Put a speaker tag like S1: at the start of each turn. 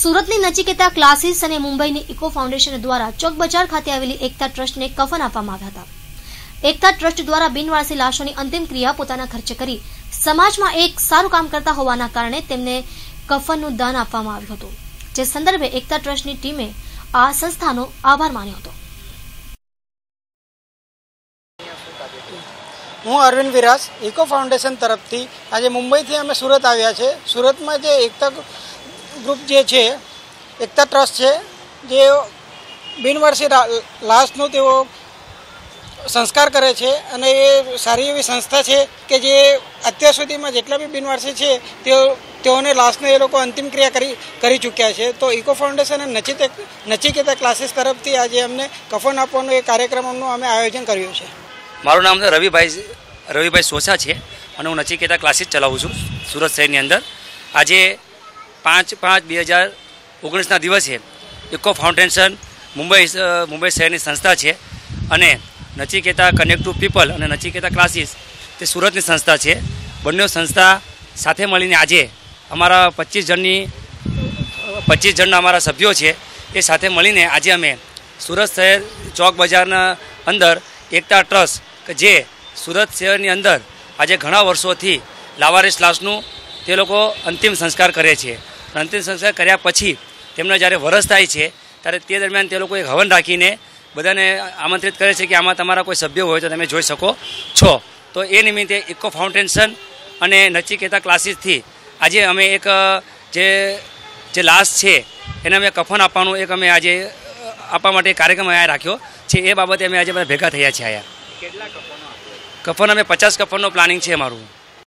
S1: સુરતની નચિકેતા ક્લાસીસ અને મુંબઈની ઇકો ફાઉન્ડેશન દ્વારા ચોક બજાર ખાતે આવેલી એકતા ટ્રસ્ટને કફન આપવામાં આવ્યા હતા. એકતા ટ્રસ્ટ દ્વારા બિનવારસી લાશોની અંતિમ ક્રિયા પોતાના ખર્ચે કરી સમાજમાં એક સારું કામ કરતા હોવાના કારણે તેમને કફનનું દાન આપવામાં આવ્યું હતું. જે સંદર્ભે એકતા ટ્રસ્ટની ટીમે આ સંસ્થાનો આભાર માન્યો હતો.
S2: હું અરવિંદ વિરાસ, ઇકો ફાઉન્ડેશન તરફથી આજે મુંબઈથી અમે સુરત આવ્યા છે. સુરતમાં જે એકતા ગ્રુપ જે છે, એકતા ટ્રસ્ટ છે, જે બિનવારસી લાશનું તેઓ સંસ્કાર કરે છે અને એ સારી એવી સંસ્થા છે કે જે અત્યાર સુધીમાં જેટલા બી બિનવારસી છે, તેઓ, તેઓને લાશને એ લોકો અંતિમ ક્રિયા કરી કરી ચૂક્યા છે. તો ઇકો ફાઉન્ડેશન અને નચિત નચિકેતા ક્લાસીસ તરફથી આજે અમને કફન આપવાનું એ કાર્યક્રમનું અમે આયોજન કર્યું છે.
S3: મારું નામ રવિભાઈ રવિભાઈ સોસા છે અને હું નચિકેતા ક્લાસીસ ચલાવું છું સુરત શહેરની અંદર. આજે પાંચ પાંચ બે હજાર ઓગણીસના દિવસે ઇકો ફાઉન્ડેશન મુંબઈ મુંબઈ શહેરની સંસ્થા છે અને નચિકેતા કનેક્ટ ટુ પીપલ અને નચિકેતા ક્લાસીસ તે સુરતની સંસ્થા છે. બંને સંસ્થા સાથે મળીને આજે અમારા પચીસ જણની, પચીસ જણના અમારા સભ્યો છે એ સાથે મળીને આજે અમે સુરત શહેર ચોક બજારના અંદર એકતા ટ્રસ્ટ કે જે સુરત શહેરની અંદર આજે ઘણા વર્ષોથી લાવારીસ લાશનું તે લોકો અંતિમ સંસ્કાર કરે છે. અંતિમ સંસ્કાર કર્યા પછી તેમનો જ્યારે વરસ થાય છે ત્યારે તે દરમિયાન તે લોકો એક હવન રાખીને બધાને આમંત્રિત કરે છે કે આમાં તમારા કોઈ સભ્ય હોય તો તમે જોઈ શકો છો. તો એ નિમિત્તે ઇકો ફાઉન્ટેશન અને નચિકેતા ક્લાસીસથી આજે અમે એક જે જે લાશ છે એને અમે કફન આપવાનું એક અમે આજે આપવા માટે કાર્યક્રમ અહીંયા રાખ્યો છે એ બાબતે અમે આજે બધા ભેગા થયા છીએ અહીંયા. કફન અમે પચાસ કફનનો પ્લાનિંગ છે અમારું.